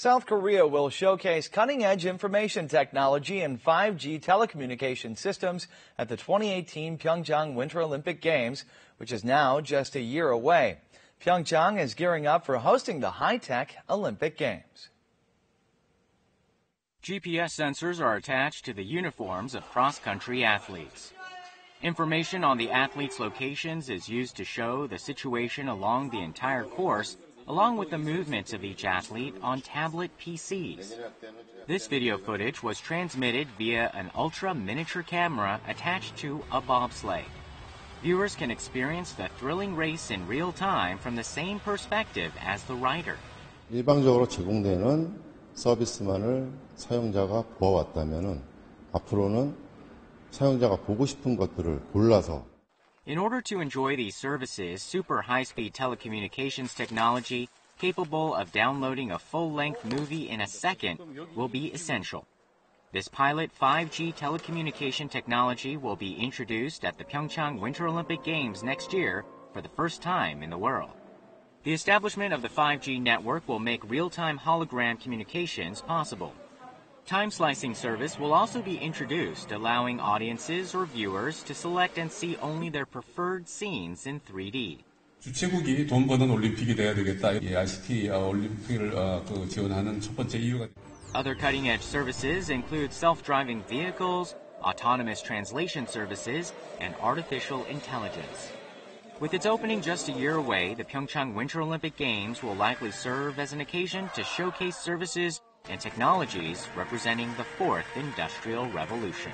South Korea will showcase cutting edge information technology and 5G telecommunication systems at the 2018 Pyeongchang Winter Olympic Games, which is now just a year away. Pyeongchang is gearing up for hosting the high tech Olympic Games. GPS sensors are attached to the uniforms of cross country athletes. Information on the athletes' locations is used to show the situation along the entire course along with the movements of each athlete on tablet PCs. This video footage was transmitted via an ultra miniature camera attached to a bobsleigh. Viewers can experience the thrilling race in real time from the same perspective as the rider. 일방적으로 제공되는 서비스만을 사용자가 보아왔다면 앞으로는 사용자가 보고 싶은 것들을 골라서 in order to enjoy these services, super high-speed telecommunications technology capable of downloading a full-length movie in a second will be essential. This pilot 5G telecommunication technology will be introduced at the Pyeongchang Winter Olympic Games next year for the first time in the world. The establishment of the 5G network will make real-time hologram communications possible. Time slicing service will also be introduced, allowing audiences or viewers to select and see only their preferred scenes in 3D. 주최국이 돈 버는 올림픽이 돼야 되겠다. 이 ICT 올림픽을 그 지원하는 첫 번째 이유가. Other cutting-edge services include self-driving vehicles, autonomous translation services, and artificial intelligence. With its opening just a year away, the Pyeongchang Winter Olympic Games will likely serve as an occasion to showcase services and technologies representing the fourth industrial revolution.